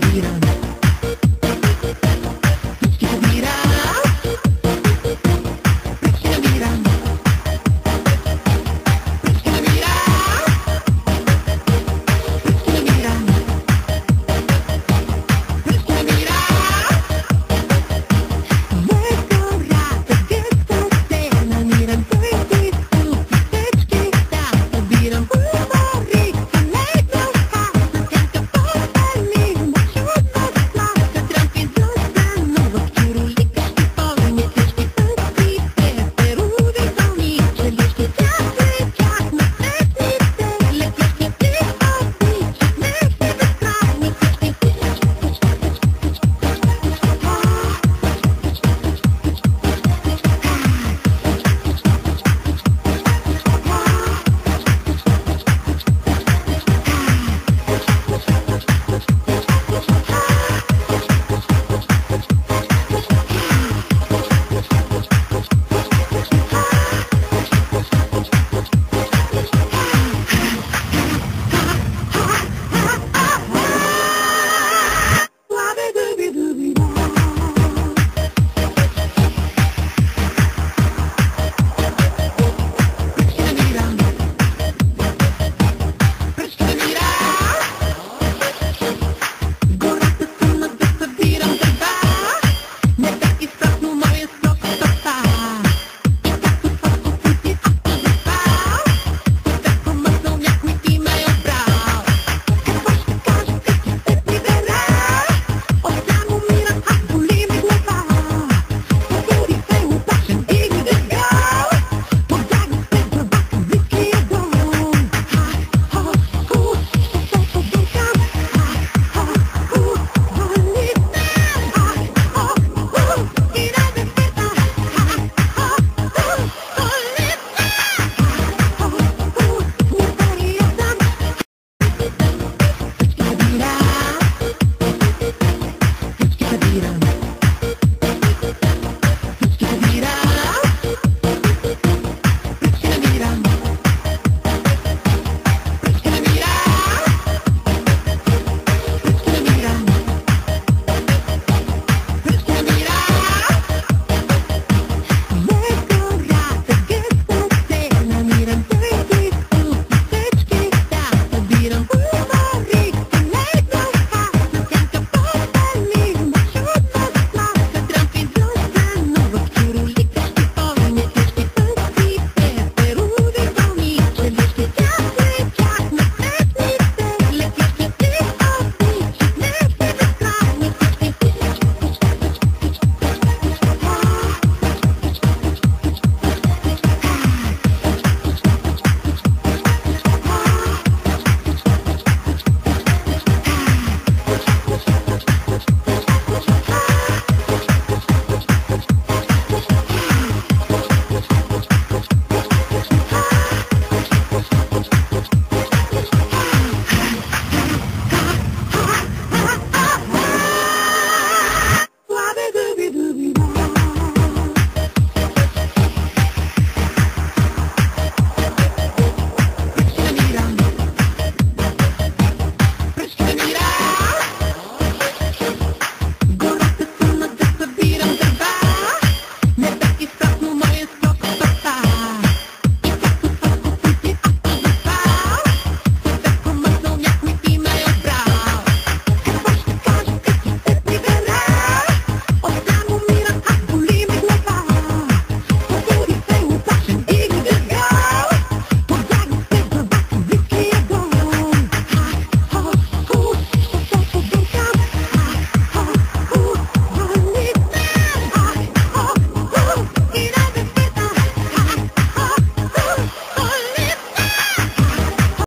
Beat on it.